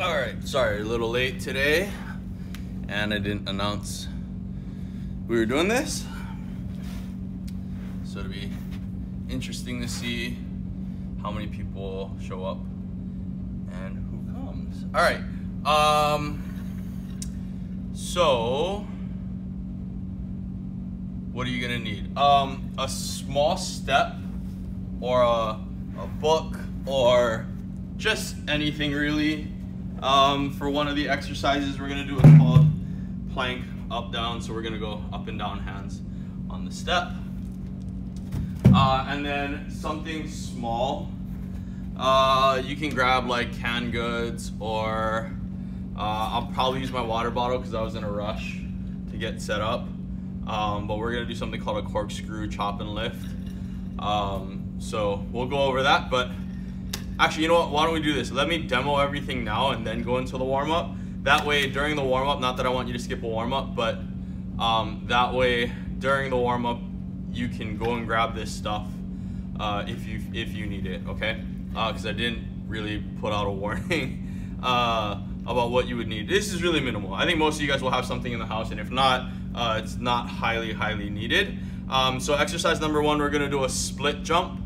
All right, sorry, a little late today, and I didn't announce we were doing this. So it'll be interesting to see how many people show up and who comes. All right, um, so what are you gonna need? Um, a small step or a, a book or just anything really um, for one of the exercises we're gonna do is called plank up down. So we're gonna go up and down hands on the step. Uh, and then something small. Uh, you can grab like canned goods or uh, I'll probably use my water bottle because I was in a rush to get set up. Um, but we're gonna do something called a corkscrew chop and lift. Um, so we'll go over that, but Actually, you know what? Why don't we do this? Let me demo everything now and then go into the warm up. That way, during the warm up, not that I want you to skip a warm up, but um, that way, during the warm up, you can go and grab this stuff uh, if you if you need it. Okay? Because uh, I didn't really put out a warning uh, about what you would need. This is really minimal. I think most of you guys will have something in the house, and if not, uh, it's not highly highly needed. Um, so exercise number one, we're gonna do a split jump.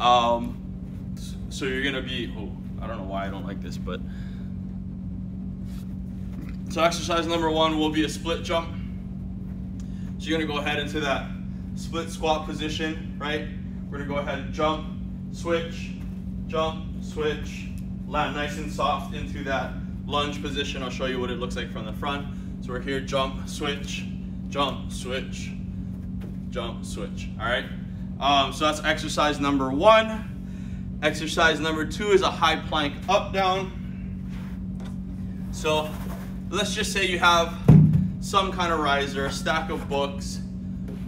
Um, so you're gonna be, oh, I don't know why I don't like this, but. So exercise number one will be a split jump. So you're gonna go ahead into that split squat position, right? We're gonna go ahead and jump, switch, jump, switch, land nice and soft into that lunge position. I'll show you what it looks like from the front. So we're here, jump, switch, jump, switch, jump, switch, all right? Um, so that's exercise number one. Exercise number two is a high plank up down. So let's just say you have some kind of riser, a stack of books,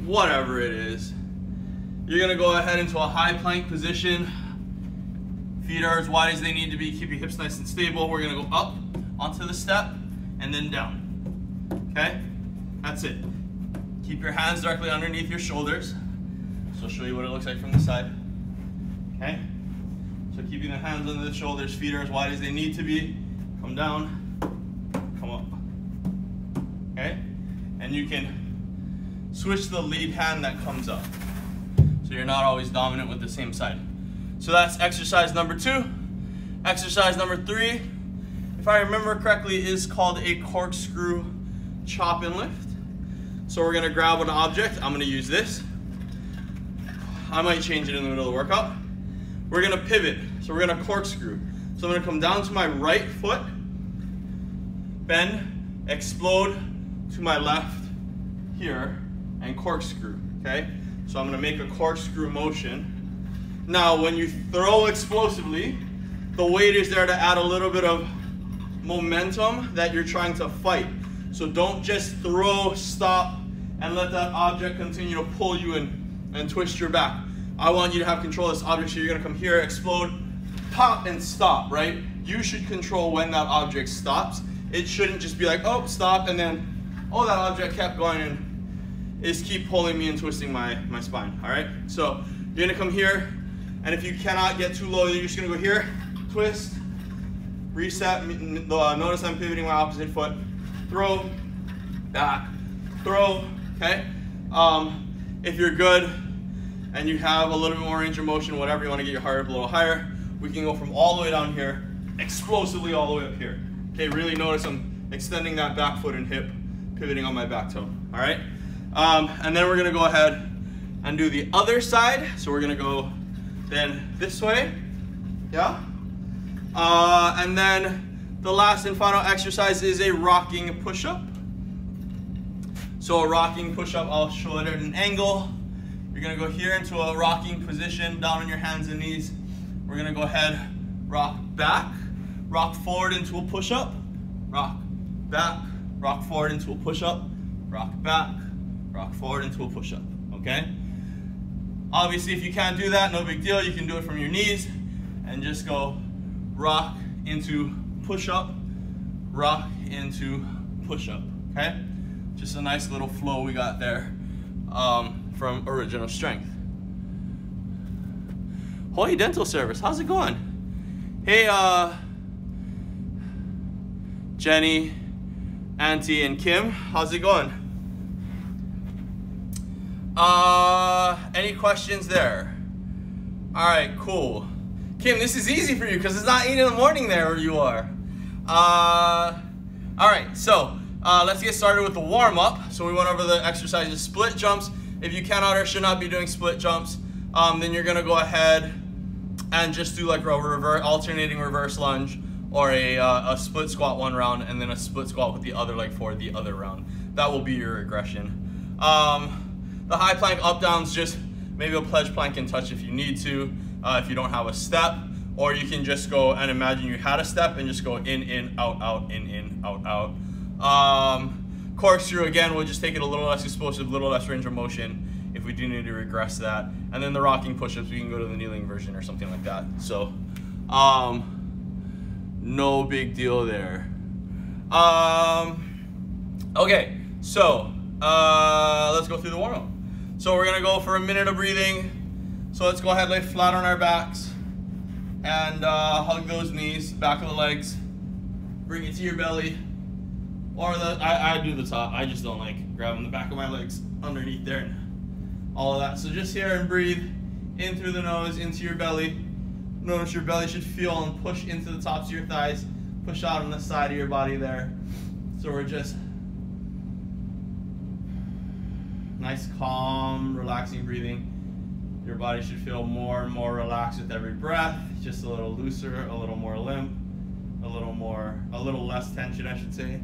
whatever it is. You're gonna go ahead into a high plank position. Feet are as wide as they need to be. Keep your hips nice and stable. We're gonna go up onto the step and then down. Okay? That's it. Keep your hands directly underneath your shoulders. So I'll show you what it looks like from the side. Okay? So keeping the hands under the shoulders, feet are as wide as they need to be. Come down, come up. Okay? And you can switch the lead hand that comes up. So you're not always dominant with the same side. So that's exercise number two. Exercise number three, if I remember correctly, is called a corkscrew chop and lift. So we're gonna grab an object. I'm gonna use this. I might change it in the middle of the workout. We're gonna pivot, so we're gonna corkscrew. So I'm gonna come down to my right foot, bend, explode to my left here, and corkscrew, okay? So I'm gonna make a corkscrew motion. Now, when you throw explosively, the weight is there to add a little bit of momentum that you're trying to fight. So don't just throw, stop, and let that object continue to pull you in and twist your back. I want you to have control of this object. So you're gonna come here, explode, pop, and stop, right? You should control when that object stops. It shouldn't just be like, oh, stop, and then, oh, that object kept going and is keep pulling me and twisting my, my spine, all right? So you're gonna come here, and if you cannot get too low, you're just gonna go here, twist, reset, uh, notice I'm pivoting my opposite foot, throw, back, throw, okay? Um, if you're good, and you have a little bit more range of motion, whatever you want to get your heart up a little higher, we can go from all the way down here, explosively all the way up here. Okay, really notice I'm extending that back foot and hip, pivoting on my back toe, all right? Um, and then we're gonna go ahead and do the other side. So we're gonna go then this way, yeah? Uh, and then the last and final exercise is a rocking push-up. So a rocking push-up, I'll show it at an angle. You're gonna go here into a rocking position, down on your hands and knees. We're gonna go ahead, rock back, rock forward into a push-up, rock back, rock forward into a push-up, rock back, rock forward into a push-up, okay? Obviously, if you can't do that, no big deal. You can do it from your knees and just go rock into push-up, rock into push-up, okay? Just a nice little flow we got there. Um, from Original Strength. Hoy Dental Service, how's it going? Hey, uh, Jenny, Auntie, and Kim. How's it going? Uh, any questions there? All right, cool. Kim, this is easy for you because it's not 8 in the morning there where you are. Uh, all right, so uh, let's get started with the warm up. So we went over the exercises, split jumps. If you cannot or should not be doing split jumps, um, then you're gonna go ahead and just do like a reverse, alternating reverse lunge or a, uh, a split squat one round and then a split squat with the other leg for the other round. That will be your regression. Um, the high plank up downs just maybe a pledge plank and touch if you need to, uh, if you don't have a step, or you can just go and imagine you had a step and just go in, in, out, out, in, in, out, out. Um, corkscrew again, we'll just take it a little less explosive, a little less range of motion if we do need to regress that. And then the rocking push-ups, we can go to the kneeling version or something like that. So, um, no big deal there. Um, okay, so uh, let's go through the warm-up. So we're gonna go for a minute of breathing. So let's go ahead, lay flat on our backs and uh, hug those knees, back of the legs. Bring it to your belly. Or the, I, I do the top. I just don't like grabbing the back of my legs underneath there and all of that. So just here and breathe in through the nose, into your belly. Notice your belly should feel and push into the tops of your thighs. Push out on the side of your body there. So we're just nice, calm, relaxing breathing. Your body should feel more and more relaxed with every breath, just a little looser, a little more limp, a little more, a little less tension, I should say,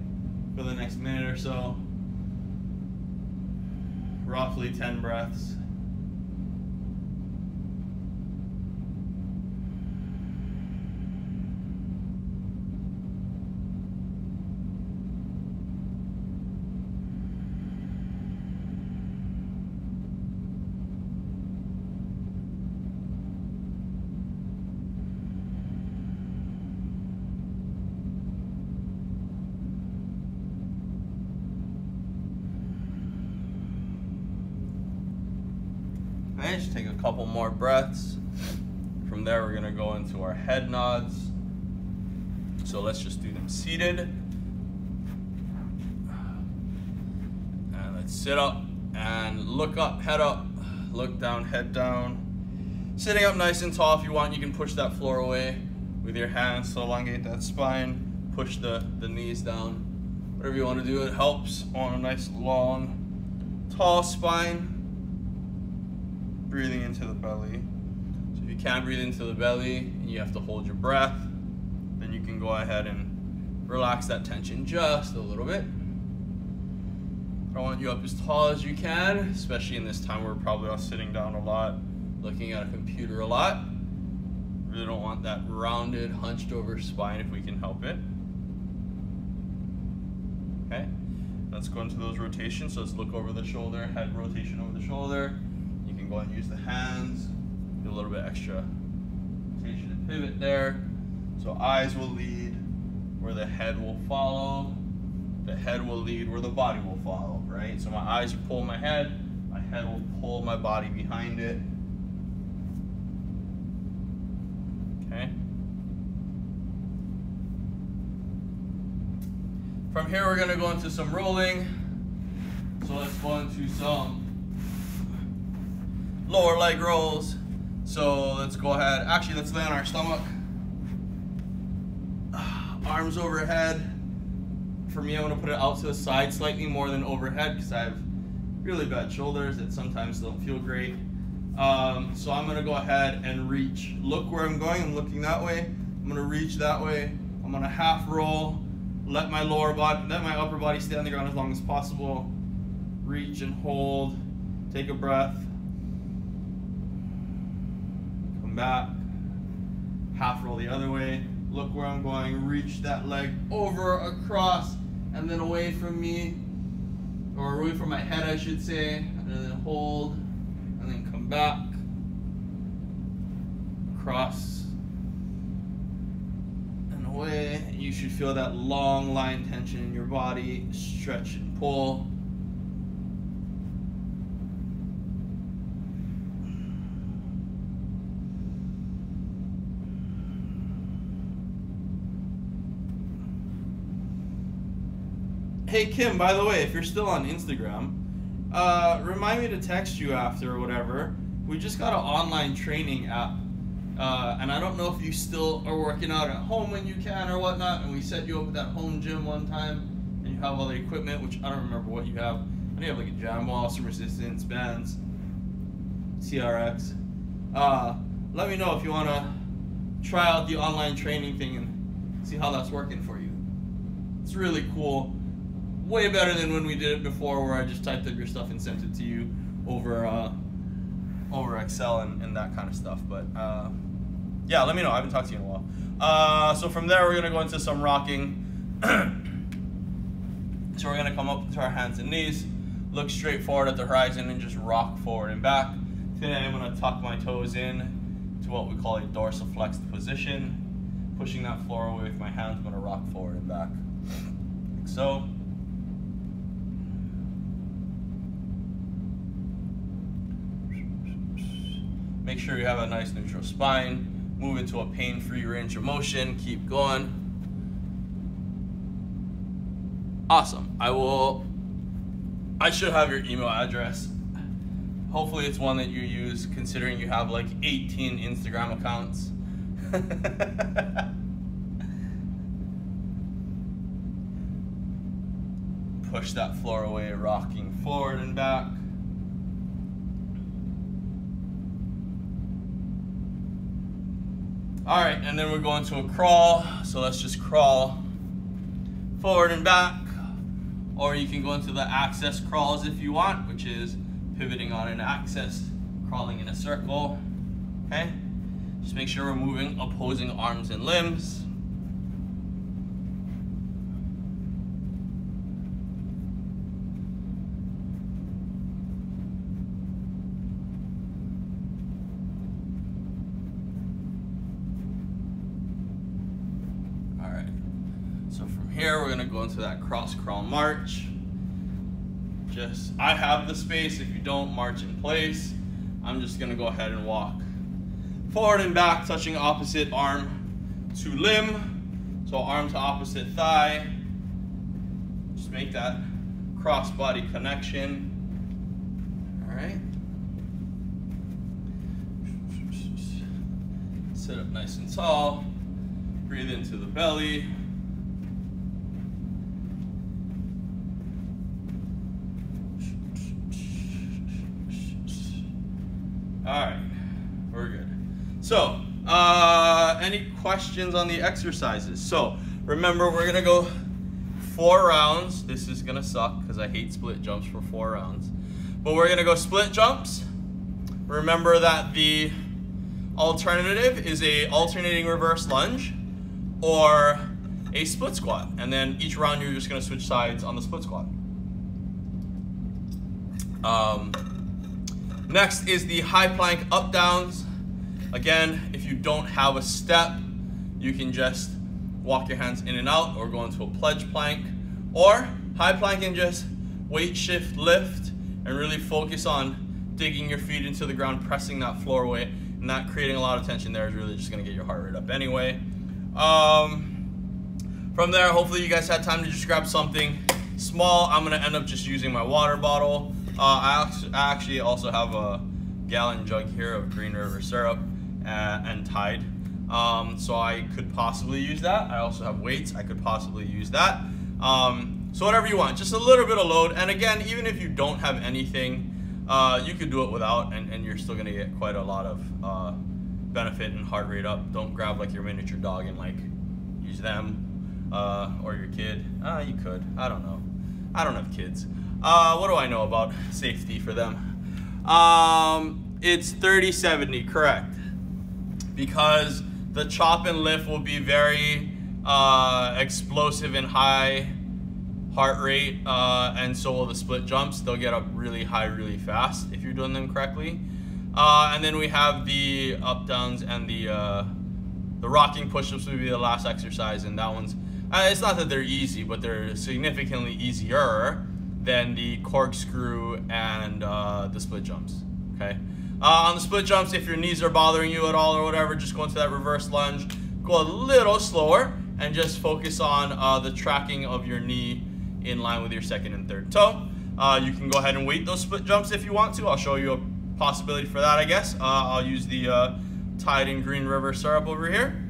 for the next minute or so. Roughly 10 breaths. Just take a couple more breaths. From there, we're gonna go into our head nods. So let's just do them seated. And let's sit up and look up, head up, look down, head down. Sitting up nice and tall, if you want, you can push that floor away with your hands to elongate that spine. Push the, the knees down. Whatever you want to do, it helps on a nice long, tall spine breathing into the belly. So if you can't breathe into the belly and you have to hold your breath, then you can go ahead and relax that tension just a little bit. I want you up as tall as you can, especially in this time where we're probably all sitting down a lot, looking at a computer a lot. Really don't want that rounded, hunched over spine if we can help it. Okay, let's go into those rotations. So let's look over the shoulder, head rotation over the shoulder, go ahead and use the hands, do a little bit extra rotation to pivot there. So eyes will lead where the head will follow. The head will lead where the body will follow, right? So my eyes pull my head, my head will pull my body behind it. Okay. From here, we're gonna go into some rolling. So let's go into some lower leg rolls. So let's go ahead. Actually, let's lay on our stomach. Arms overhead. For me, I'm gonna put it out to the side slightly more than overhead because I have really bad shoulders that sometimes don't feel great. Um, so I'm gonna go ahead and reach. Look where I'm going, I'm looking that way. I'm gonna reach that way. I'm gonna half roll, let my lower body, let my upper body stay on the ground as long as possible. Reach and hold, take a breath. Come back, half roll the other way, look where I'm going, reach that leg over, across, and then away from me, or away from my head I should say, and then hold, and then come back, across, and away. You should feel that long line tension in your body, stretch and pull. Hey Kim, by the way, if you're still on Instagram, uh, remind me to text you after or whatever. We just got an online training app. Uh, and I don't know if you still are working out at home when you can or whatnot. And we set you up with that home gym one time, and you have all the equipment, which I don't remember what you have. I think you have like a jam wall, some resistance bands, TRX. Uh, let me know if you want to try out the online training thing and see how that's working for you. It's really cool. Way better than when we did it before, where I just typed up your stuff and sent it to you over uh, over Excel and, and that kind of stuff. But uh, yeah, let me know. I haven't talked to you in a while. Uh, so from there, we're gonna go into some rocking. so we're gonna come up to our hands and knees, look straight forward at the horizon, and just rock forward and back. Today, I'm gonna tuck my toes in to what we call a dorsiflexed position. Pushing that floor away with my hands, I'm gonna rock forward and back. Like so. Make sure you have a nice neutral spine. Move into a pain-free range of motion. Keep going. Awesome. I will, I should have your email address. Hopefully it's one that you use considering you have like 18 Instagram accounts. Push that floor away, rocking forward and back. All right, and then we're going to a crawl. So let's just crawl forward and back. Or you can go into the axis crawls if you want, which is pivoting on an axis, crawling in a circle. Okay? Just make sure we're moving opposing arms and limbs. Here, we're gonna go into that cross crawl march. Just, I have the space. If you don't, march in place. I'm just gonna go ahead and walk forward and back, touching opposite arm to limb. So arm to opposite thigh. Just make that cross body connection. All right. Sit up nice and tall. Breathe into the belly. All right, we're good. So, uh, any questions on the exercises? So, remember, we're gonna go four rounds. This is gonna suck because I hate split jumps for four rounds. But we're gonna go split jumps. Remember that the alternative is a alternating reverse lunge or a split squat. And then each round you're just gonna switch sides on the split squat. Um, Next is the high plank up downs. Again, if you don't have a step, you can just walk your hands in and out or go into a pledge plank. Or high plank and just weight shift lift and really focus on digging your feet into the ground, pressing that floor away, and not creating a lot of tension there is really just gonna get your heart rate up anyway. Um, from there, hopefully you guys had time to just grab something small. I'm gonna end up just using my water bottle. Uh, I actually also have a gallon jug here of Green River syrup uh, and Tide. Um, so I could possibly use that. I also have weights. I could possibly use that. Um, so whatever you want, just a little bit of load. And again, even if you don't have anything, uh, you could do it without and, and, you're still gonna get quite a lot of uh, benefit and heart rate up. Don't grab like your miniature dog and like use them uh, or your kid. Ah, you could, I don't know. I don't have kids. Uh, what do I know about safety for them? Um, it's 30-70, correct. Because the chop and lift will be very uh, explosive and high heart rate, uh, and so will the split jumps. They'll get up really high really fast if you're doing them correctly. Uh, and then we have the up downs and the uh, the rocking push-ups will be the last exercise, and that one's uh, it's not that they're easy, but they're significantly easier than the corkscrew and uh, the split jumps, okay? Uh, on the split jumps, if your knees are bothering you at all or whatever, just go into that reverse lunge. Go a little slower and just focus on uh, the tracking of your knee in line with your second and third toe. Uh, you can go ahead and weight those split jumps if you want to. I'll show you a possibility for that, I guess. Uh, I'll use the uh, Tide and Green River syrup over here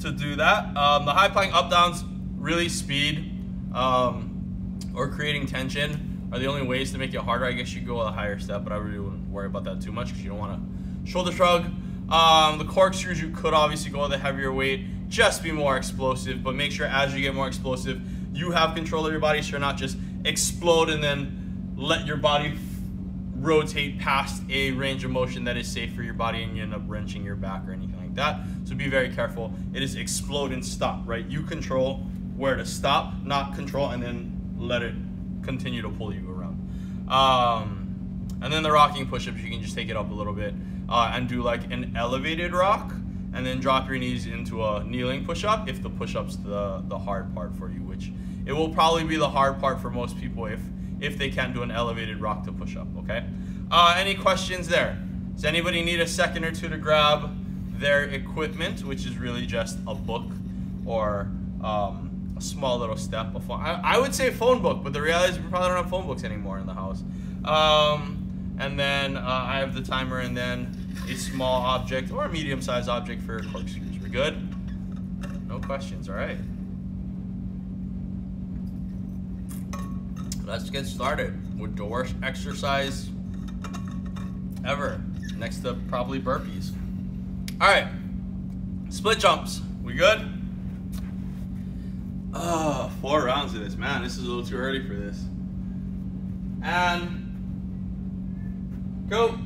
to do that. Um, the high plank up downs, really speed um, or creating tension are the only ways to make it harder. I guess you go a higher step, but I really wouldn't worry about that too much because you don't want to shoulder shrug. Um, the corkscrews, you could obviously go with a heavier weight, just be more explosive, but make sure as you get more explosive, you have control of your body so you're not just explode and then let your body rotate past a range of motion that is safe for your body and you end up wrenching your back or anything like that. So be very careful. It is explode and stop, right? You control where to stop, not control, and then let it continue to pull you around. Um, and then the rocking push-ups, you can just take it up a little bit uh, and do like an elevated rock and then drop your knees into a kneeling push-up if the push-up's the, the hard part for you, which it will probably be the hard part for most people if if they can't do an elevated rock to push up, okay? Uh, any questions there? Does anybody need a second or two to grab their equipment, which is really just a book or um, a small little step? I, I, would say phone book, but the reality is we probably don't have phone books anymore in the house. Um, and then uh, I have the timer and then a small object or a medium-sized object for corkscrews. We're good? No questions, all right. let's get started with the worst exercise ever, next to probably burpees. All right, split jumps. We good? Oh, four rounds of this. Man, this is a little too early for this. And go.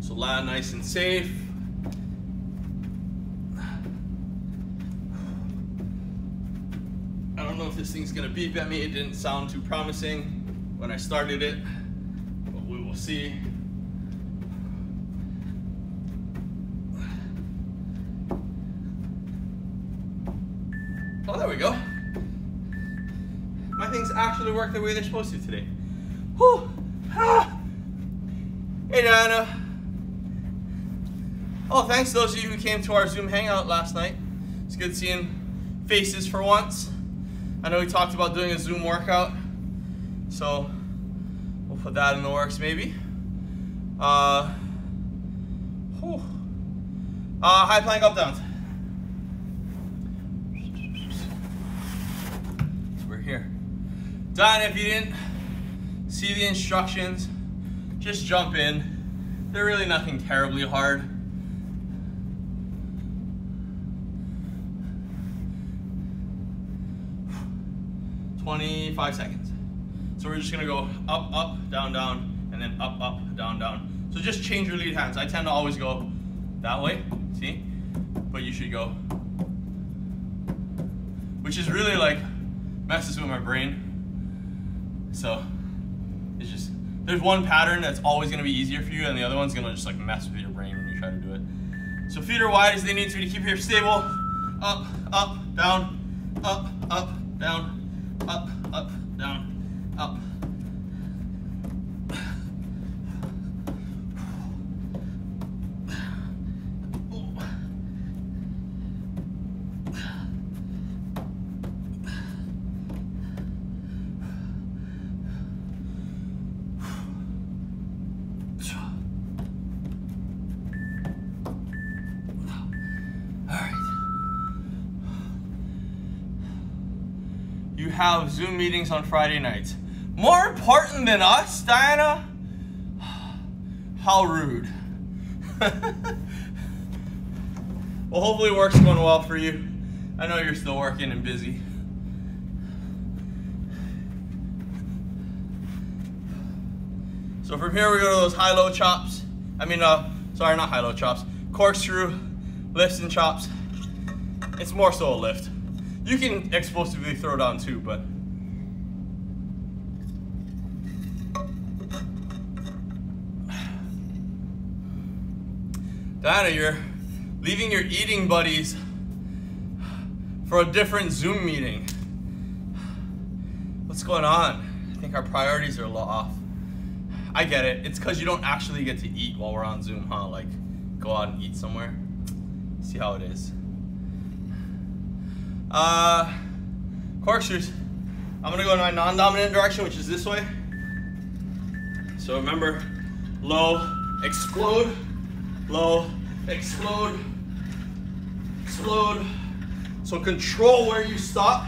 So land nice and safe. I don't know if this thing's gonna beep at me. It didn't sound too promising when I started it, but we will see. Oh, there we go. Actually work the way they're supposed to today. Whew. Ah. Hey, Diana. Oh, thanks those of you who came to our Zoom hangout last night. It's good seeing faces for once. I know we talked about doing a Zoom workout, so we'll put that in the works maybe. Uh, uh high plank up downs. So we're here. Done. If you didn't see the instructions, just jump in. They're really nothing terribly hard. 25 seconds. So we're just gonna go up, up, down, down, and then up, up, down, down. So just change your lead hands. I tend to always go that way, see? But you should go, which is really like messes with my brain. So it's just, there's one pattern that's always gonna be easier for you and the other one's gonna just like mess with your brain when you try to do it. So feet are wide as they need to be to keep here stable. Up, up, down, up, up, down, up, up, down, up. Meetings on Friday nights. More important than us, Diana? How rude. well, hopefully it work's going well for you. I know you're still working and busy. So from here we go to those high-low chops. I mean, uh, sorry, not high-low chops. Corkscrew, lifts and chops. It's more so a lift. You can explosively throw down too, but Diana, you're leaving your eating buddies for a different Zoom meeting. What's going on? I think our priorities are a little off. I get it. It's because you don't actually get to eat while we're on Zoom, huh? Like, go out and eat somewhere. See how it is. Uh, corkscrews. I'm gonna go in my non-dominant direction, which is this way. So remember, low, explode, low, explode, explode. So control where you stop.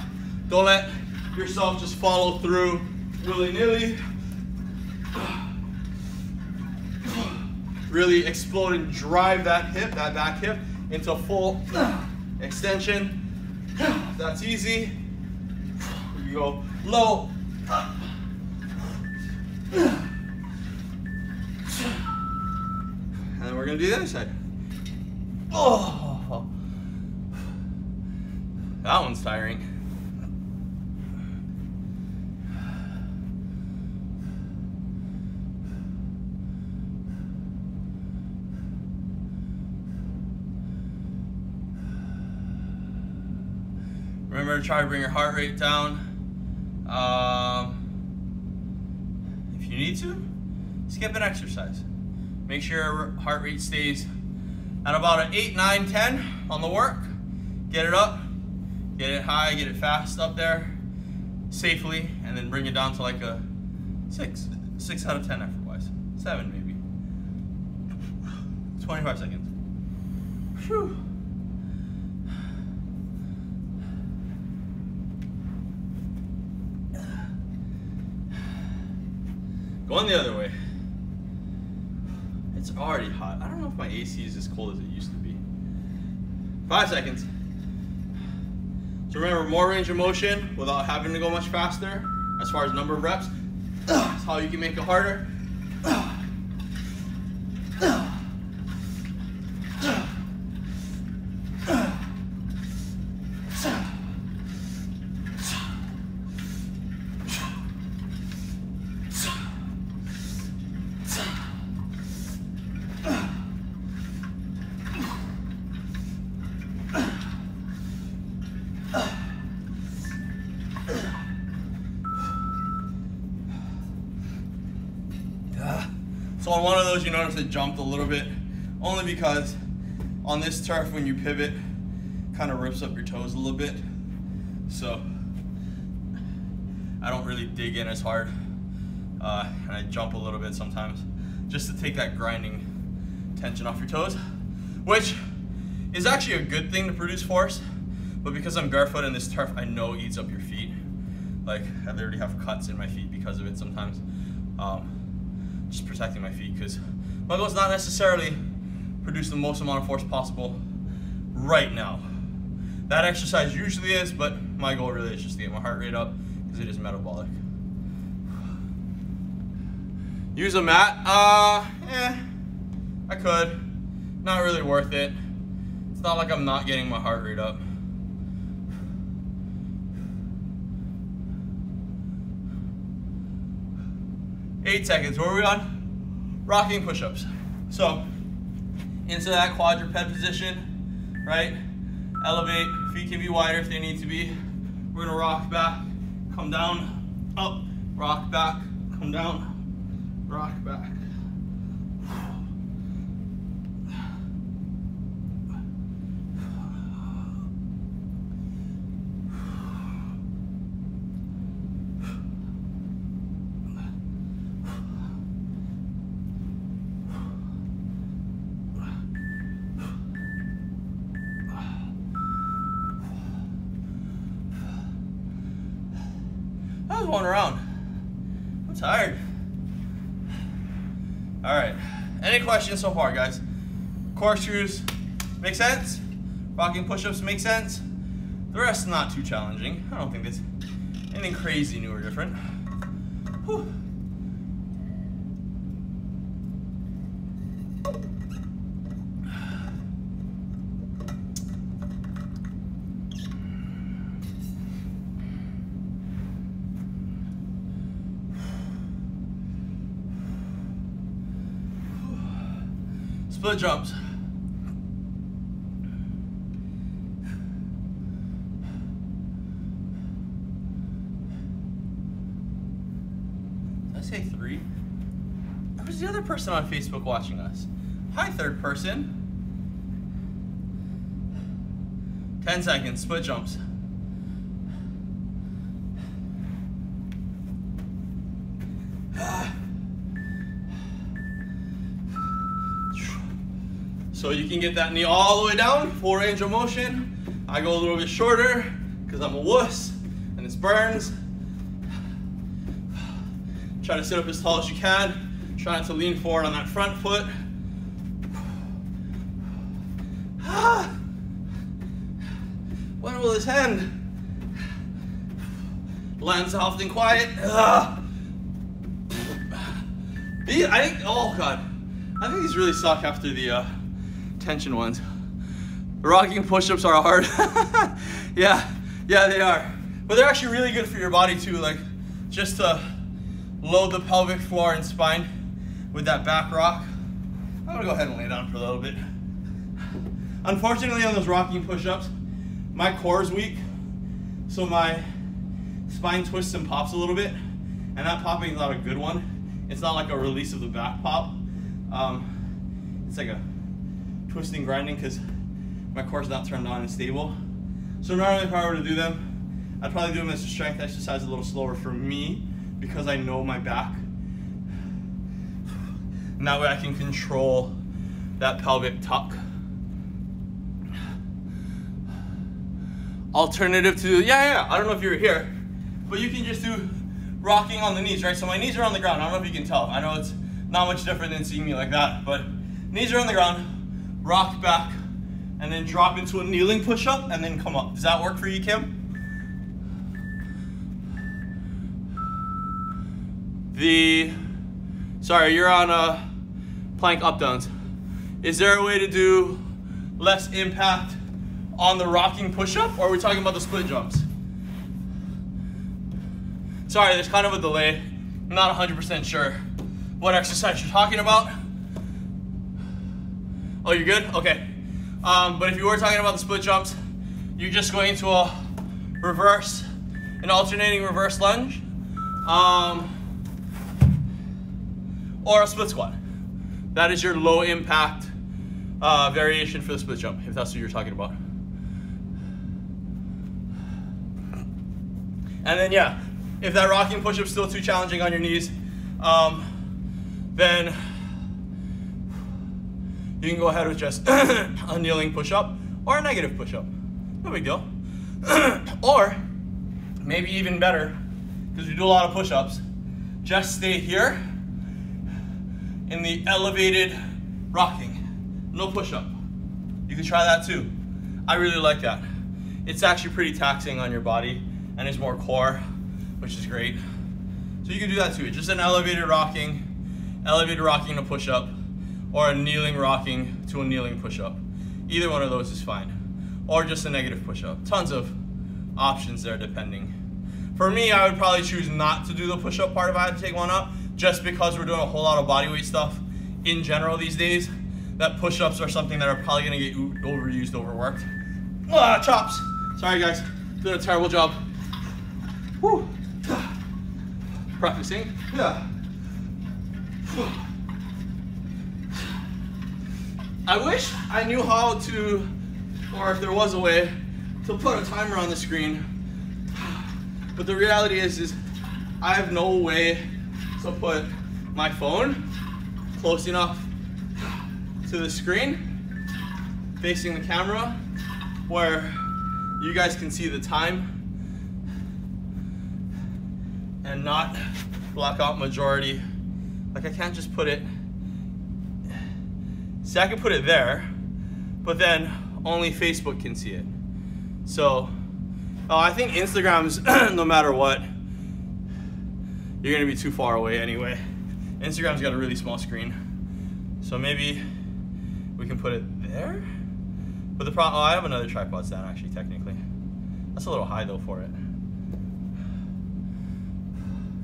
Don't let yourself just follow through willy-nilly. Really explode and drive that hip, that back hip, into full extension. That's easy. You go low. And then we're gonna do the other side. Oh, that one's tiring. Remember to try to bring your heart rate down. Um, if you need to, skip an exercise. Make sure your heart rate stays at about an 8, 9, 10 on the work. Get it up, get it high, get it fast up there safely, and then bring it down to like a 6. 6 out of 10 effort wise. 7 maybe. 25 seconds. Whew. Going the other way. It's already hot. I don't know if my AC is as cold as it used to be. Five seconds. So remember, more range of motion without having to go much faster as far as number of reps. That's how you can make it harder. It jumped a little bit, only because on this turf, when you pivot, kind of rips up your toes a little bit. So I don't really dig in as hard, uh, and I jump a little bit sometimes, just to take that grinding tension off your toes, which is actually a good thing to produce force, but because I'm barefoot in this turf, I know eats up your feet. Like I literally have cuts in my feet because of it sometimes. Um, just protecting my feet because my goal is not necessarily produce the most amount of force possible right now. That exercise usually is, but my goal really is just to get my heart rate up because it is metabolic. Use a mat? Uh, eh, I could. Not really worth it. It's not like I'm not getting my heart rate up. Eight seconds. Where are we on? Rocking push-ups. So, into that quadruped position, right? Elevate, feet can be wider if they need to be. We're gonna rock back, come down, up, rock back, come down, rock back. That was one around. I'm tired. All right. Any questions so far, guys? Core Corkscrews make sense? Rocking push-ups make sense? The rest is not too challenging. I don't think there's anything crazy new or different. Whew. Split jumps. Did I say three? Who's the other person on Facebook watching us? Hi, third person. 10 seconds, split jumps. So you can get that knee all the way down, full range of motion. I go a little bit shorter because I'm a wuss and this burns. Try to sit up as tall as you can. Try not to lean forward on that front foot. when will this end? Land soft and quiet. These, I think, oh God. I think these really suck after the uh, tension ones. Rocking push-ups are hard. yeah, yeah, they are. But they're actually really good for your body too, like just to load the pelvic floor and spine with that back rock. I'm gonna go ahead and lay down for a little bit. Unfortunately on those rocking push-ups, my core is weak, so my spine twists and pops a little bit, and that popping is not a good one. It's not like a release of the back pop. Um, it's like a twisting, grinding, because my core's not turned on and stable. So normally if I were to do them, I'd probably do them as a strength exercise a little slower for me, because I know my back. And that way I can control that pelvic tuck. Alternative to, yeah, yeah, I don't know if you were here, but you can just do rocking on the knees, right? So my knees are on the ground. I don't know if you can tell. I know it's not much different than seeing me like that, but knees are on the ground, rock back, and then drop into a kneeling push-up, and then come up. Does that work for you, Kim? The, sorry, you're on a plank up downs. Is there a way to do less impact on the rocking push-up, or are we talking about the split jumps? Sorry, there's kind of a delay. I'm not 100% sure what exercise you're talking about. Oh, you're good? Okay. Um, but if you were talking about the split jumps, you're just going to a reverse, an alternating reverse lunge, um, or a split squat. That is your low impact uh, variation for the split jump, if that's what you're talking about. And then yeah, if that rocking push-up is still too challenging on your knees, um, then you can go ahead with just a kneeling push-up or a negative push-up. No big deal. or maybe even better, because we do a lot of push-ups, just stay here in the elevated rocking. No push-up. You can try that too. I really like that. It's actually pretty taxing on your body and it's more core, which is great. So you can do that too. Just an elevated rocking, elevated rocking to push up, or a kneeling rocking to a kneeling push up. Either one of those is fine. Or just a negative push up. Tons of options there depending. For me, I would probably choose not to do the push up part if I had to take one up, just because we're doing a whole lot of bodyweight stuff in general these days. That push ups are something that are probably gonna get overused, overworked. Ah, chops. Sorry guys, did a terrible job. Whew. Practicing. Yeah. I wish I knew how to, or if there was a way, to put a timer on the screen. But the reality is, is I have no way to put my phone close enough to the screen, facing the camera, where you guys can see the time and not block out majority. Like I can't just put it, see I can put it there, but then only Facebook can see it. So, oh, I think Instagram's, no matter what, you're gonna be too far away anyway. Instagram's got a really small screen. So maybe we can put it there? But the problem, oh, I have another tripod stand actually, technically. That's a little high though for it.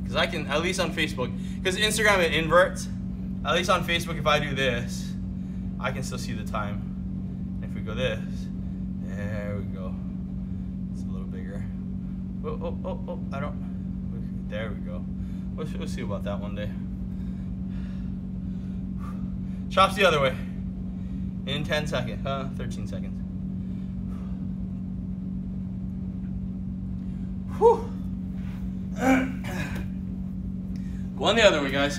Because I can, at least on Facebook, because Instagram it inverts. At least on Facebook, if I do this, I can still see the time. If we go this, there we go. It's a little bigger. Oh, oh, oh, oh, I don't, there we go. We'll, we'll see about that one day. Chops the other way. In 10 seconds, uh, 13 seconds. Whew. on the other way, guys.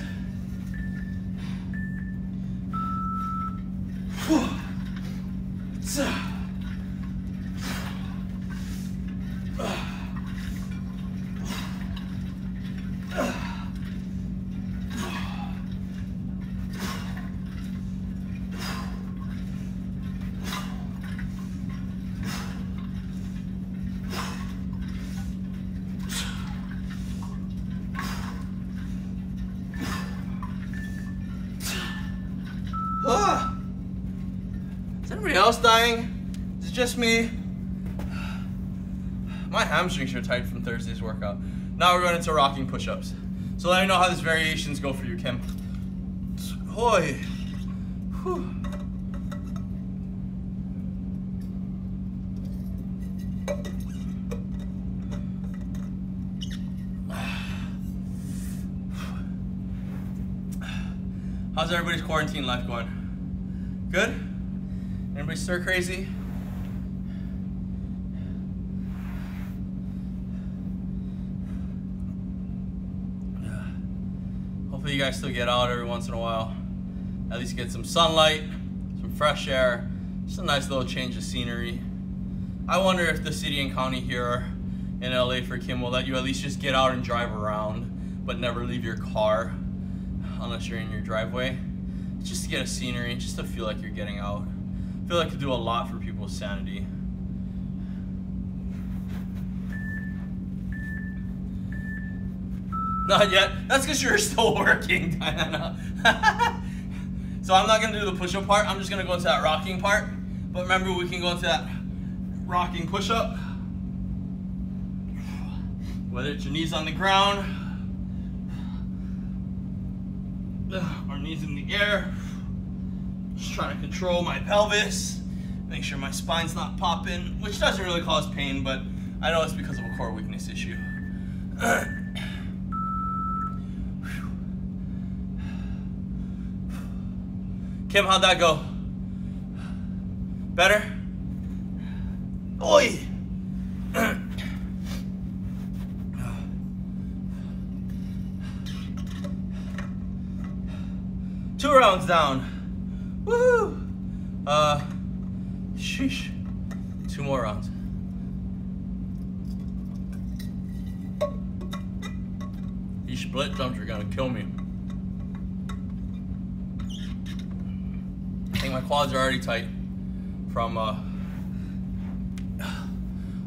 Ah. Is anybody else dying? Is it just me? My hamstrings are tight from Thursday's workout. Into rocking push-ups. So let me know how these variations go for you, Kim. Hoy. How's everybody's quarantine life going? Good? Anybody stir crazy? Guys still get out every once in a while. At least get some sunlight, some fresh air, just a nice little change of scenery. I wonder if the city and county here in LA for Kim will let you at least just get out and drive around, but never leave your car unless you're in your driveway. Just to get a scenery, just to feel like you're getting out. I feel like it could do a lot for people's sanity. Not yet. That's because you're still working, Diana. so I'm not gonna do the push-up part. I'm just gonna go into that rocking part. But remember, we can go into that rocking push-up. Whether it's your knees on the ground, or knees in the air. Just trying to control my pelvis, make sure my spine's not popping, which doesn't really cause pain, but I know it's because of a core weakness issue. Kim, how'd that go? Better? Oi! Two rounds down. Woo! Uh, sheesh. Two more rounds. These split jumps are gonna kill me. My quads are already tight from, uh,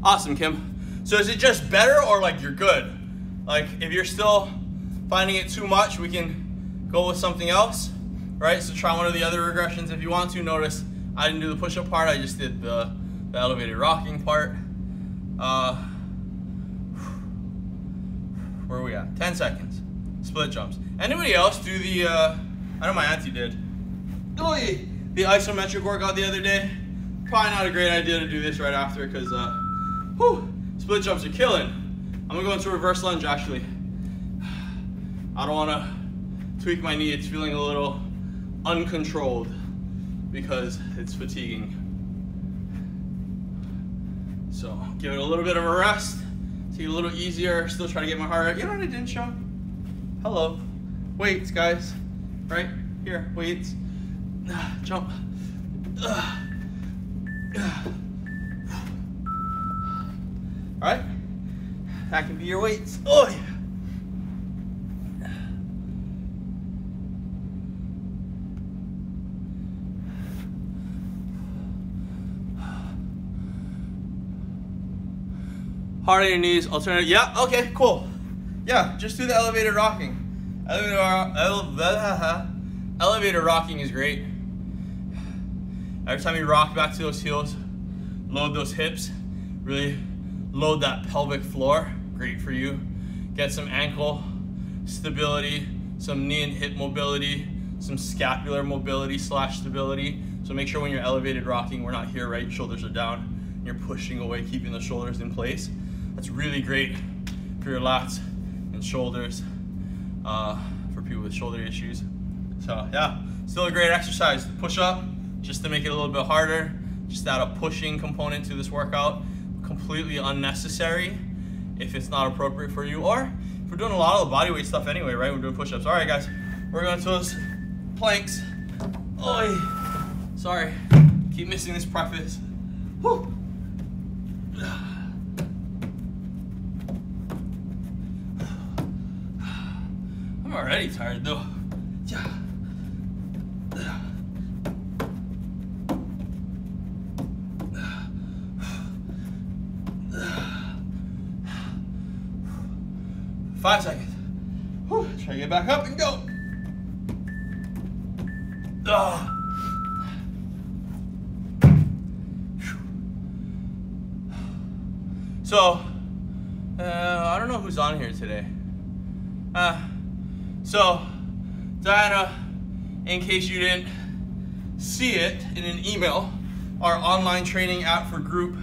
awesome, Kim. So is it just better or like you're good? Like if you're still finding it too much, we can go with something else, right? So try one of the other regressions if you want to. Notice I didn't do the push-up part, I just did the, the elevated rocking part. Uh, where are we at? 10 seconds. Split jumps. Anybody else do the, uh, I know my auntie did. Oy! The isometric workout the other day. Probably not a great idea to do this right after because, uh, whew, split jumps are killing. I'm gonna go into reverse lunge actually. I don't wanna tweak my knee. It's feeling a little uncontrolled because it's fatiguing. So give it a little bit of a rest. It a little easier. Still try to get my heart rate. You know what I didn't show? Hello. Weights, guys. Right? Here, weights. Jump. Alright? That can be your weights. Oh yeah. Hard on your knees, alternative. Yeah, okay, cool. Yeah, just do the elevated rocking. Elevator, uh, ele- elevator rocking is great. Every time you rock back to those heels, load those hips, really load that pelvic floor. Great for you. Get some ankle stability, some knee and hip mobility, some scapular mobility slash stability. So make sure when you're elevated rocking, we're not here, right? Shoulders are down. You're pushing away, keeping the shoulders in place. That's really great for your lats and shoulders, uh, for people with shoulder issues. So yeah, still a great exercise. Push up, just to make it a little bit harder. Just add a pushing component to this workout. Completely unnecessary if it's not appropriate for you. Or if we're doing a lot of the body weight stuff anyway, right? We're doing push-ups. All right, guys, we're going to those planks. Oi, sorry, keep Keep missing this preface. Whew. I'm already tired though. Yeah. Five seconds. Whew. Try to get back up and go. Ugh. So, uh, I don't know who's on here today. Uh, so, Diana, in case you didn't see it in an email, our online training app for group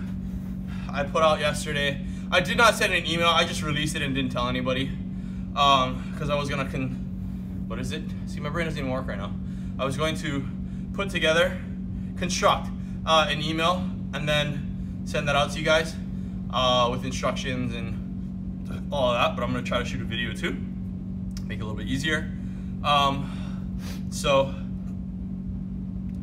I put out yesterday. I did not send an email, I just released it and didn't tell anybody. Um, cause I was gonna con, what is it? See, my brain doesn't even work right now. I was going to put together, construct uh, an email and then send that out to you guys uh, with instructions and all that, but I'm gonna try to shoot a video too, make it a little bit easier. Um, so,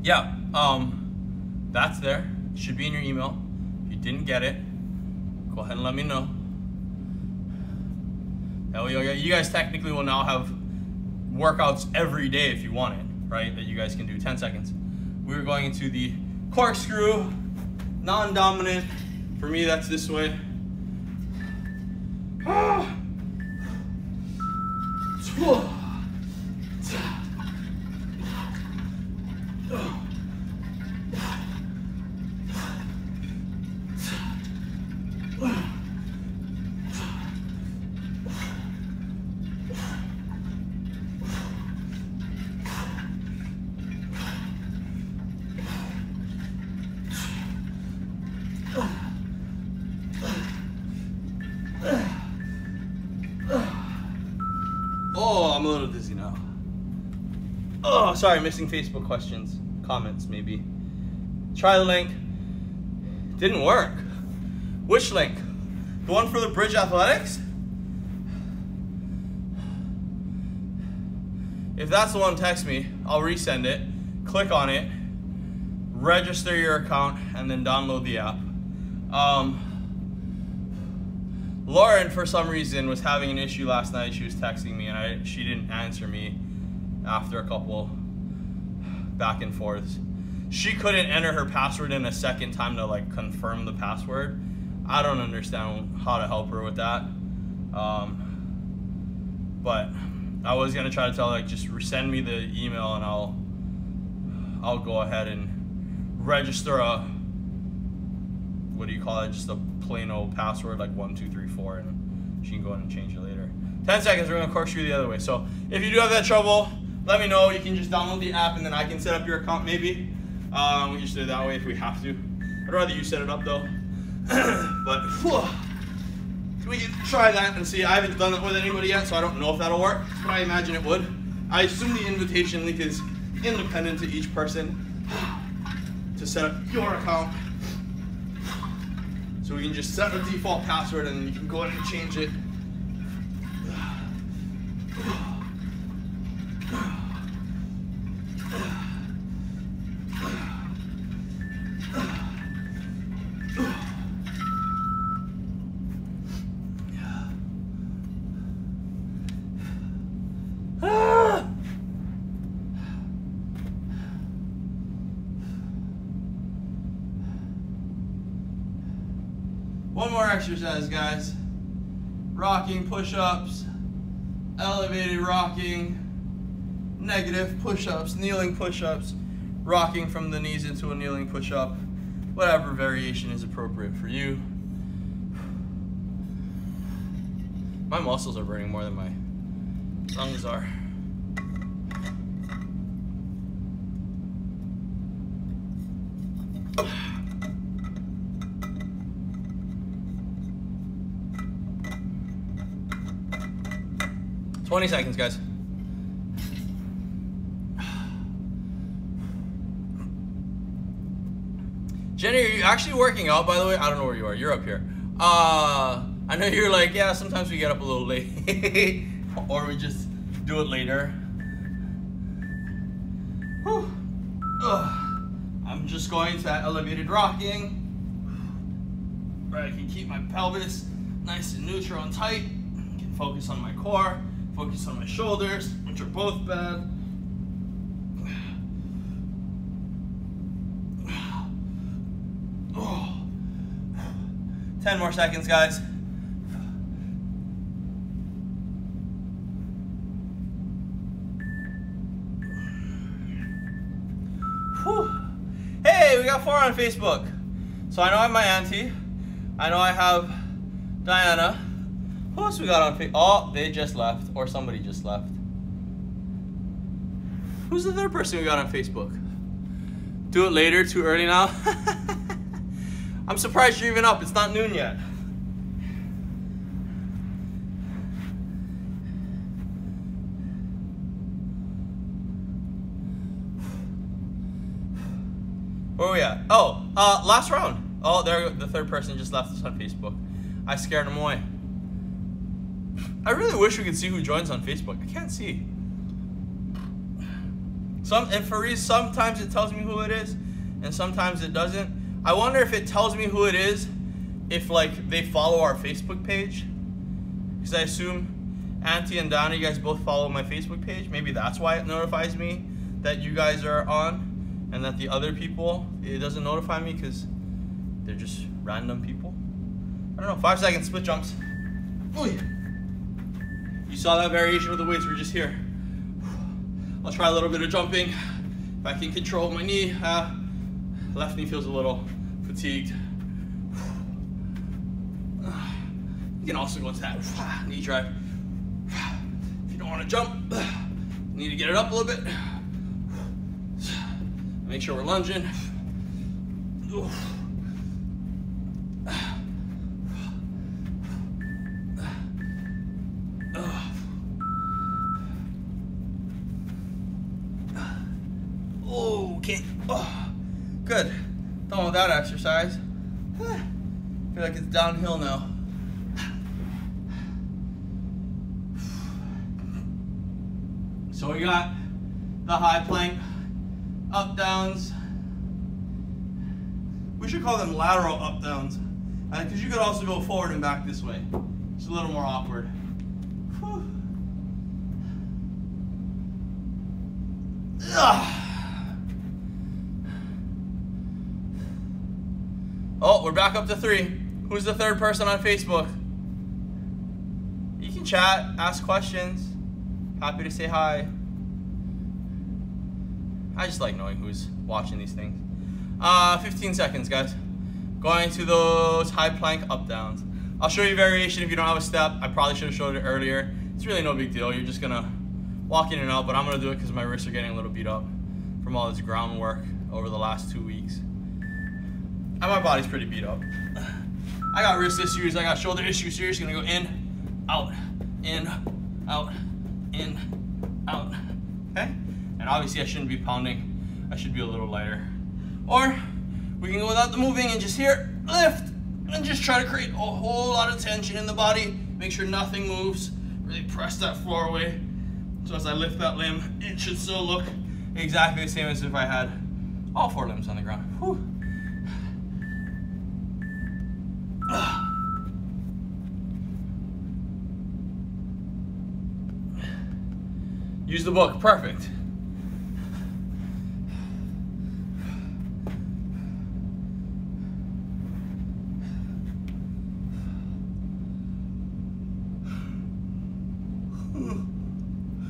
yeah, um, that's there. Should be in your email. If you didn't get it, go ahead and let me know. Now, you guys technically will now have workouts every day if you want it, right? That you guys can do 10 seconds. We're going into the corkscrew, non-dominant. For me, that's this way. Ah. Oh, sorry, missing Facebook questions, comments maybe. Try the link. Didn't work. Which link? The one for the Bridge Athletics? If that's the one, text me. I'll resend it. Click on it. Register your account and then download the app. Um, Lauren, for some reason, was having an issue last night. She was texting me and I, she didn't answer me after a couple back and forth. She couldn't enter her password in a second time to like confirm the password. I don't understand how to help her with that. Um, but I was gonna try to tell her like just send me the email and I'll I'll go ahead and register a what do you call it? Just a plain old password like one two three four, and she can go ahead and change it later. Ten seconds. We're gonna corkscrew the other way. So if you do have that trouble, let me know. You can just download the app, and then I can set up your account maybe. Um, we can just do it that way if we have to. I'd rather you set it up though. but whew, we can try that and see. I haven't done it with anybody yet, so I don't know if that'll work. But I imagine it would. I assume the invitation link is independent to each person to set up your account. So we can just set a default password and you can go ahead and change it. Exercise, guys. Rocking push-ups, elevated rocking, negative push-ups, kneeling push-ups, rocking from the knees into a kneeling push-up, whatever variation is appropriate for you. My muscles are burning more than my lungs are. 20 seconds, guys. Jenny, are you actually working out, by the way? I don't know where you are. You're up here. Uh, I know you're like, yeah, sometimes we get up a little late. or we just do it later. I'm just going to elevated rocking, where I can keep my pelvis nice and neutral and tight. I can focus on my core, focus on my shoulders, which are both bad. Oh. 10 more seconds, guys. Whew. Hey, we got four on Facebook. So I know I have my auntie. I know I have Diana. Who else we got on Facebook? Oh, they just left, or somebody just left. Who's the third person we got on Facebook? Do it later, too early now. I'm surprised you're even up. It's not noon yet. Where are we at? Oh, uh, last round. Oh, there, the third person just left us on Facebook. I scared him away. I really wish we could see who joins on Facebook. I can't see. Some, and for sometimes it tells me who it is, and sometimes it doesn't. I wonder if it tells me who it is, if like they follow our Facebook page, because I assume Auntie and Donna, you guys both follow my Facebook page. Maybe that's why it notifies me that you guys are on, and that the other people it doesn't notify me because they're just random people. I don't know. Five seconds split jumps. Ooh. You saw that variation with the weights. We're just here. I'll try a little bit of jumping. If I can control my knee, uh, left knee feels a little fatigued. You can also go into that knee drive. If you don't want to jump, you need to get it up a little bit. Make sure we're lunging. Okay. Oh, good. Done with that exercise. feel like it's downhill now. So we got the high plank, up downs. We should call them lateral up downs. Uh, because you could also go forward and back this way. It's a little more awkward. Whew. Ugh. Oh, we're back up to three. Who's the third person on Facebook? You can chat, ask questions. Happy to say hi. I just like knowing who's watching these things. Uh, 15 seconds, guys. Going to those high plank up downs. I'll show you variation if you don't have a step. I probably should have showed it earlier. It's really no big deal. You're just gonna walk in and out, but I'm gonna do it because my wrists are getting a little beat up from all this groundwork over the last two weeks. And my body's pretty beat up. I got wrist issues, I got shoulder issues. So you're gonna go in, out, in, out, in, out. Okay? And obviously I shouldn't be pounding. I should be a little lighter. Or we can go without the moving and just here, lift, and just try to create a whole lot of tension in the body. Make sure nothing moves. Really press that floor away. So as I lift that limb, it should still look exactly the same as if I had all four limbs on the ground. Whew. Use the book. Perfect.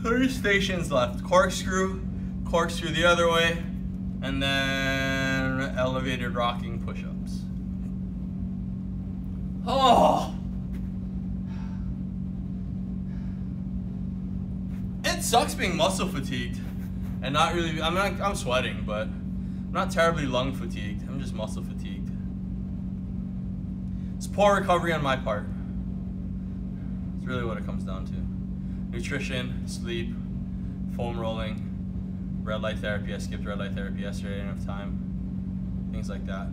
Three stations left. Corkscrew, corkscrew the other way, and then elevated rocking push-ups. Oh! Sucks being muscle fatigued and not really, I mean, I'm sweating, but I'm not terribly lung fatigued. I'm just muscle fatigued. It's poor recovery on my part. It's really what it comes down to. Nutrition, sleep, foam rolling, red light therapy. I skipped red light therapy yesterday, I didn't have time. Things like that.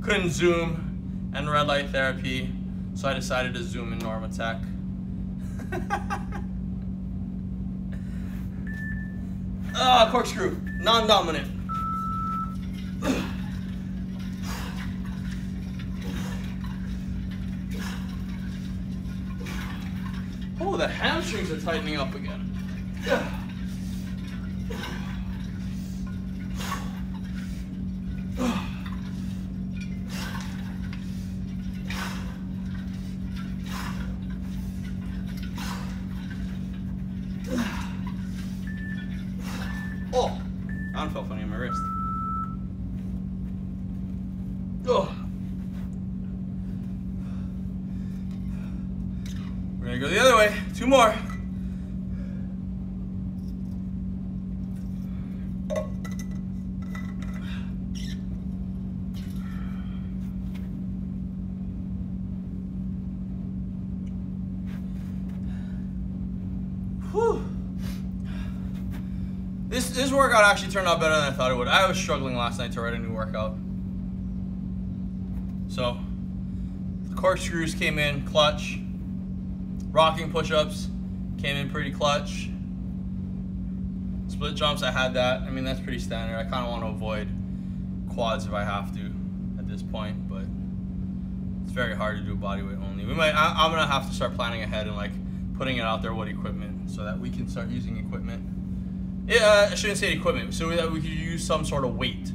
Couldn't Zoom and red light therapy, so I decided to Zoom in Normatec. Ah, uh, corkscrew, non-dominant. Oh, the hamstrings are tightening up again. Workout actually turned out better than I thought it would. I was struggling last night to write a new workout. So, the corkscrews came in clutch. Rocking push-ups came in pretty clutch. Split jumps, I had that. I mean, that's pretty standard. I kind of want to avoid quads if I have to at this point, but it's very hard to do body weight only. We might. I, I'm gonna have to start planning ahead and like putting it out there what equipment so that we can start using equipment. Yeah, I shouldn't say equipment. So that we could use some sort of weight.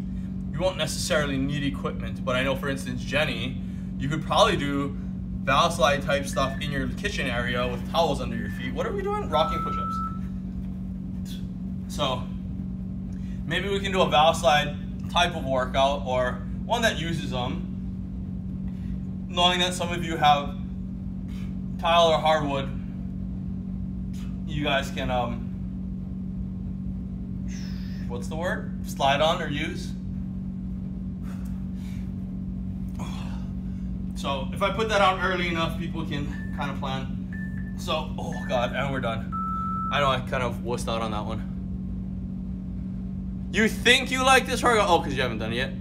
You won't necessarily need equipment, but I know, for instance, Jenny, you could probably do Valslide type stuff in your kitchen area with towels under your feet. What are we doing? Rocking push-ups. So maybe we can do a Valslide type of workout or one that uses them. Knowing that some of you have tile or hardwood, you guys can um, what's the word? Slide on or use. So if I put that out early enough, people can kind of plan. So, oh God, and we're done. I know I kind of wussed out on that one. You think you like this workout? Oh, because you haven't done it yet.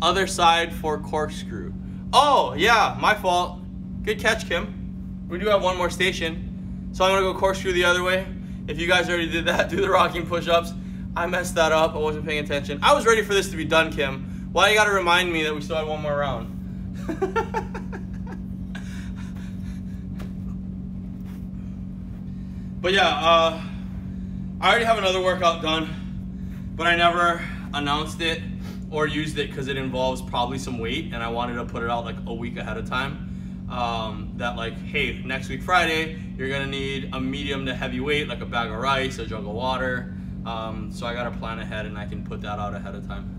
Other side for corkscrew. Oh, yeah, my fault. Good catch, Kim. We do have one more station. So I'm gonna go corkscrew the other way. If you guys already did that, do the rocking push-ups. I messed that up. I wasn't paying attention. I was ready for this to be done, Kim. Why you gotta remind me that we still had one more round? but yeah, uh, I already have another workout done, but I never announced it or used it because it involves probably some weight, and I wanted to put it out like a week ahead of time. Um, that like, hey, next week Friday, you're gonna need a medium to heavy weight, like a bag of rice, a jug of water. Um, so I gotta plan ahead, and I can put that out ahead of time.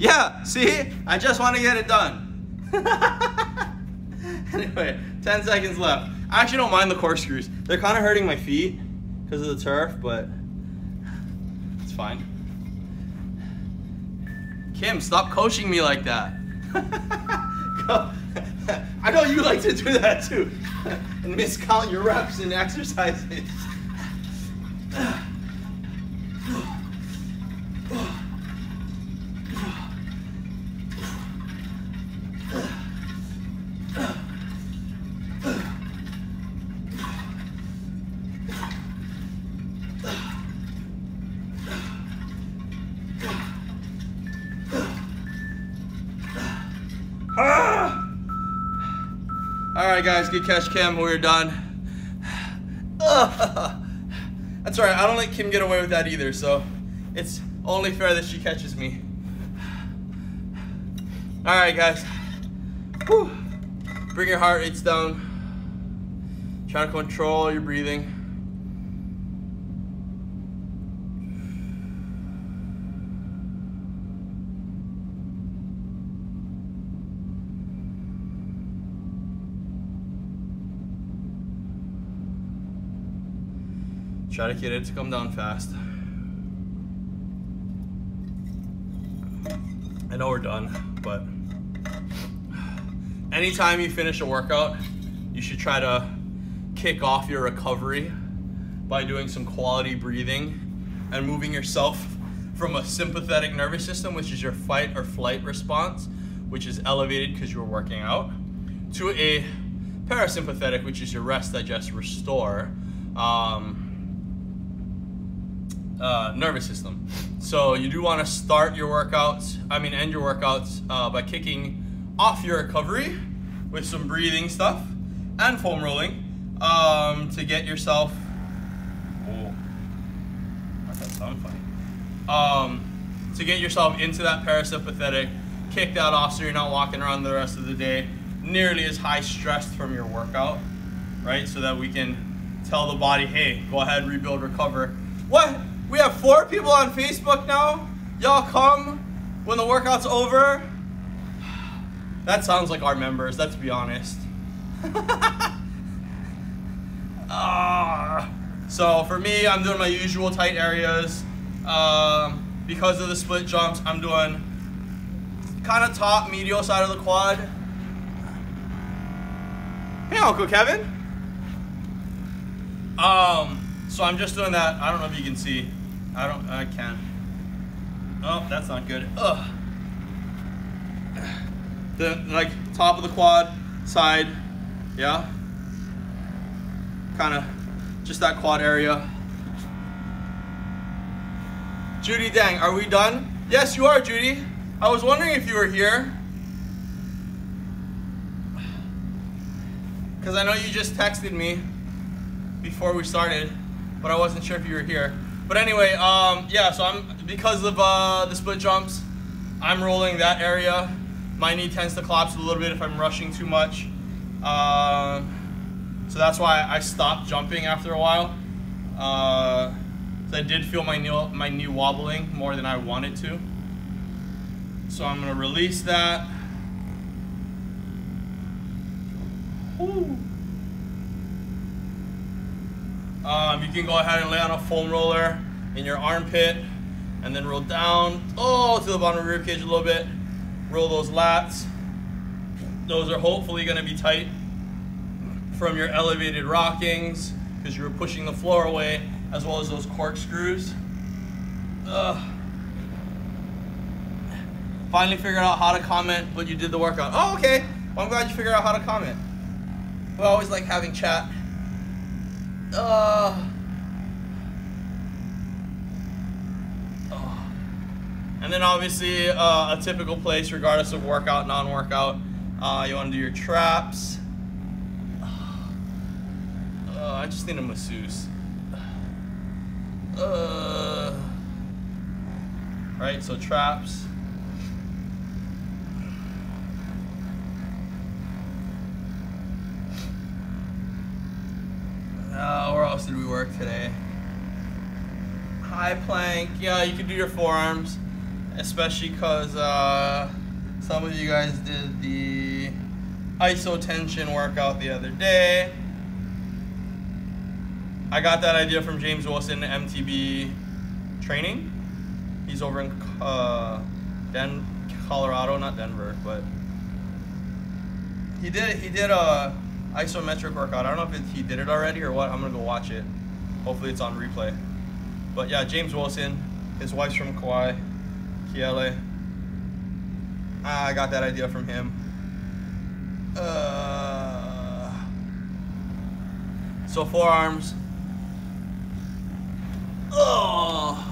Yeah, see? I just want to get it done. anyway, 10 seconds left. I actually don't mind the corkscrews. They're kind of hurting my feet because of the turf, but it's fine. Kim, stop coaching me like that. I know you like to do that too. and miscount your reps and exercises. Ah! All right, guys, good catch, Kim. We're done. Ah! That's all right. I don't let Kim get away with that either, so it's only fair that she catches me. All right, guys. Whew. Bring your heart rates down. Try to control your breathing. Try to get it to come down fast. I know we're done, but anytime you finish a workout, you should try to kick off your recovery by doing some quality breathing and moving yourself from a sympathetic nervous system, which is your fight or flight response, which is elevated because you're working out, to a parasympathetic, which is your rest, digest, restore. Um, uh, nervous system. So you do want to start your workouts, I mean end your workouts uh, by kicking off your recovery with some breathing stuff and foam rolling. um, to get yourself. Oh, that sound funny. Um, to get yourself into that parasympathetic, kick that off so you're not walking around the rest of the day nearly as high stressed from your workout, right? So that we can tell the body, hey, go ahead, rebuild, recover. What? We have four people on Facebook now? Y'all come when the workout's over? That sounds like our members, let's be honest. uh, so for me, I'm doing my usual tight areas. Um, because of the split jumps, I'm doing kind of top medial side of the quad. Hey, Uncle Kevin. Um, so I'm just doing that. I don't know if you can see. I don't. I can't. Oh, that's not good. Ugh. The like top of the quad, side, yeah. Kind of just that quad area. Judy Dang, are we done? Yes, you are, Judy. I was wondering if you were here. Because I know you just texted me before we started, but I wasn't sure if you were here. But anyway, um, yeah, so I'm, because of uh, the split jumps, I'm rolling that area. My knee tends to collapse a little bit if I'm rushing too much. Uh, so that's why I stopped jumping after a while. Uh, so I did feel my knee, my knee wobbling more than I wanted to. So I'm gonna release that. Um, you can go ahead and lay on a foam roller in your armpit and then roll down, oh, to the bottom of your rib cage a little bit. Roll those lats. Those are hopefully gonna be tight from your elevated rockings because you were pushing the floor away as well as those corkscrews. Ugh. Finally figured out how to comment, but you did the workout. Oh, okay. Well, I'm glad you figured out how to comment. We always like having chat. Uh, oh. And then obviously uh, a typical place, regardless of workout, non-workout, uh, you want to do your traps. I just need a masseuse. Uh, right, so traps. Uh, where else did we work today? High plank. Yeah, you can do your forearms, especially because uh, some of you guys did the isotension workout the other day. I got that idea from James Wilson, MTB training. He's over in uh, Den Colorado, not Denver, but he did he did a isometric workout. I don't know if he did it already or what. I'm gonna go watch it. Hopefully it's on replay. But yeah, James Wilson, his wife's from Kauai, Kiele. I got that idea from him. Uh, so forearms. Oh.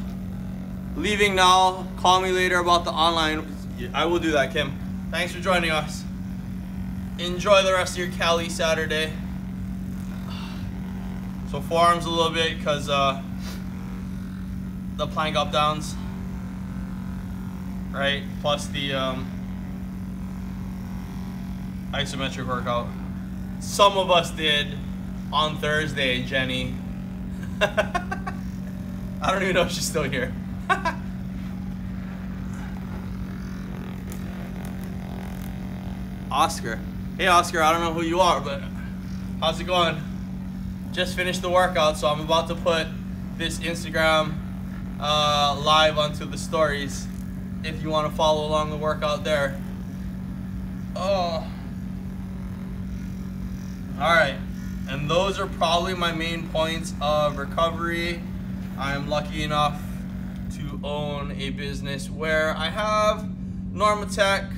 Leaving now. Call me later about the online. I will do that, Kim. Thanks for joining us enjoy the rest of your Cali Saturday. So forearms a little bit because uh, the plank up downs, right? Plus the um, isometric workout. Some of us did on Thursday, Jenny. I don't even know if she's still here. Oscar. Hey Oscar, I don't know who you are, but how's it going? Just finished the workout, so I'm about to put this Instagram uh, live onto the stories if you want to follow along the workout there. Oh. Alright, and those are probably my main points of recovery. I'm lucky enough to own a business where I have Normatec,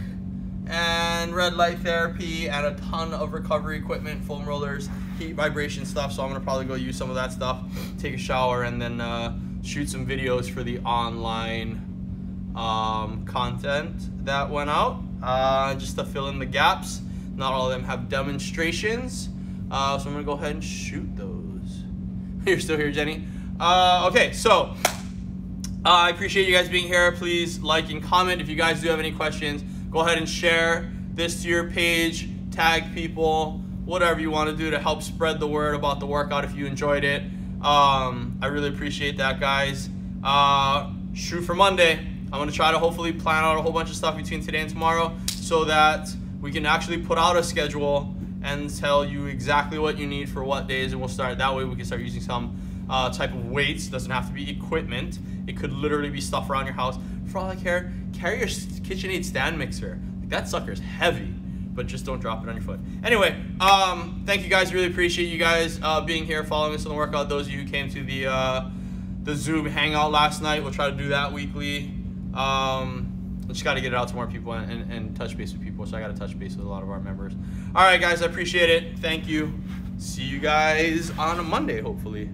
and red light therapy and a ton of recovery equipment, foam rollers, heat vibration stuff. So I'm gonna probably go use some of that stuff, take a shower, and then uh, shoot some videos for the online um, content that went out, uh, just to fill in the gaps. Not all of them have demonstrations, Uh, so I'm gonna go ahead and shoot those. You're still here, Jenny. Uh, okay, so uh, I appreciate you guys being here. Please like and comment if you guys do have any questions. Go ahead and share this to your page, tag people, whatever you want to do to help spread the word about the workout if you enjoyed it. Um, I really appreciate that, guys. Uh, shoot for Monday. I'm going to try to hopefully plan out a whole bunch of stuff between today and tomorrow so that we can actually put out a schedule and tell you exactly what you need for what days, and we'll start that way. We can start using some uh, type of weights. It doesn't have to be equipment. It could literally be stuff around your house. For all I care, carry your KitchenAid stand mixer. Like, that sucker's heavy, but just don't drop it on your foot. Anyway, um, thank you guys. Really appreciate you guys uh, being here, following us on the workout. Those of you who came to the uh, the Zoom hangout last night, we'll try to do that weekly. Um, just got to get it out to more people and, and, and touch base with people. So I got to touch base with a lot of our members. All right, guys, I appreciate it. Thank you. See you guys on a Monday, hopefully.